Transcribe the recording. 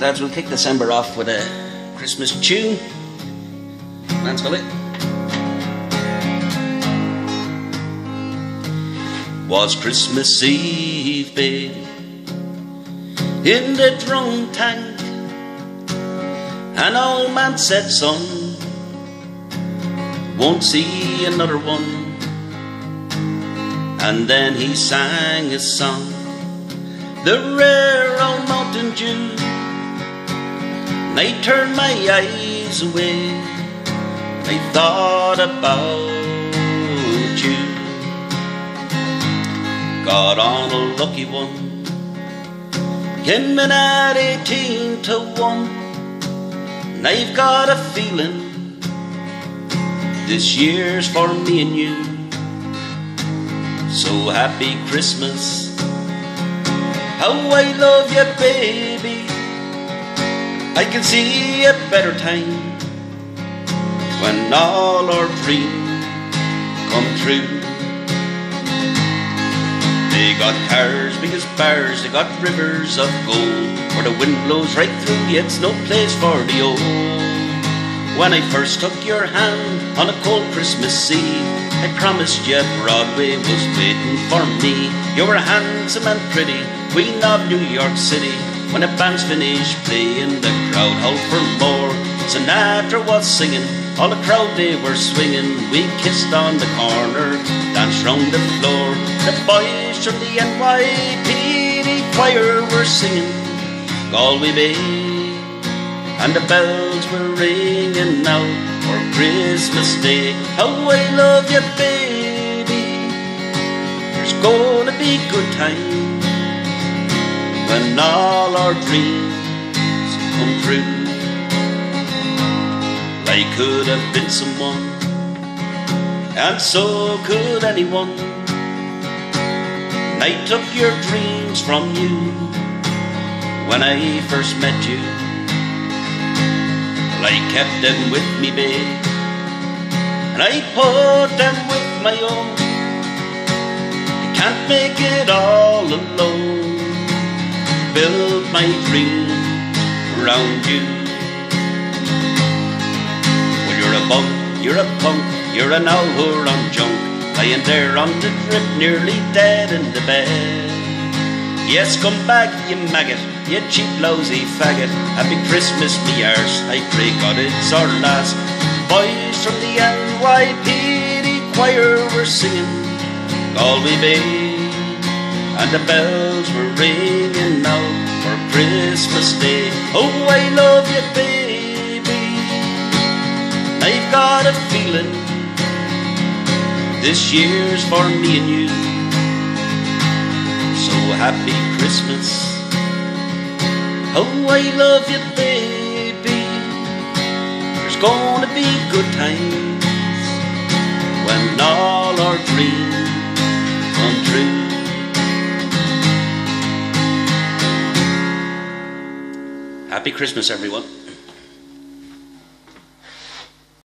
Lads, we'll kick December off with a Christmas tune. Lance Gully. Was Christmas Eve, babe, in the drunk tank? An old man said, son, won't see another one. And then he sang a song, the rare old mountain dew. I turned my eyes away, I thought about you. Got on a lucky one, came in at 18 to 1. And I've got a feeling this year's for me and you. So happy Christmas. How I love you, baby. I can see a better time when all our dreams come true. They got cars big as bars, they got rivers of gold. Where the wind blows right through you, it's no place for the old. When I first took your hand on a cold Christmas Eve, I promised you Broadway was waiting for me. You were handsome and pretty, queen of New York City. When the band's finished playing, the crowd howled for more. Sinatra was singing, all the crowd they were swinging. We kissed on the corner, danced round the floor. The boys from the NYPD choir were singing Galway Bay, and the bells were ringing out for Christmas Day. How I love you, baby. There's gonna be good times when all our dreams come true. I could have been someone, and so could anyone. I took your dreams from you when I first met you. I kept them with me, babe, and I put them with my own. I can't make it all alone build my dream around you. Well, you're a bunk, you're a punk, you're an owl on junk, lying there on the drip, nearly dead in the bed. Yes, come back, you maggot, you cheap, lousy faggot. Happy Christmas, me arse, I pray God it's our last. Boys from the NYPD choir were singing Galway Bay and the bells were ringing out for Christmas Day. Oh, I love you, baby. I've got a feeling this year's for me and you. So happy Christmas. Oh, I love you, baby. There's gonna be good times Happy Christmas, everyone.